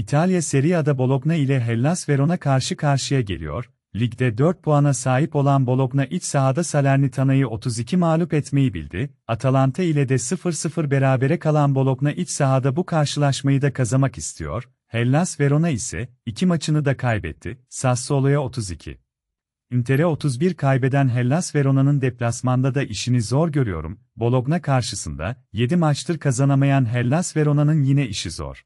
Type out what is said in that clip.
İtalya Serie A'da Bologna ile Hellas Verona karşı karşıya geliyor. Ligde 4 puana sahip olan Bologna iç sahada Salernitano'yu 32 mağlup etmeyi bildi. Atalanta ile de 0-0 berabere kalan Bologna iç sahada bu karşılaşmayı da kazanmak istiyor. Hellas Verona ise iki maçını da kaybetti. Sassuolo'ya 32. Inter'e 31 kaybeden Hellas Verona'nın deplasmanda da işini zor görüyorum. Bologna karşısında 7 maçtır kazanamayan Hellas Verona'nın yine işi zor.